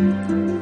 Música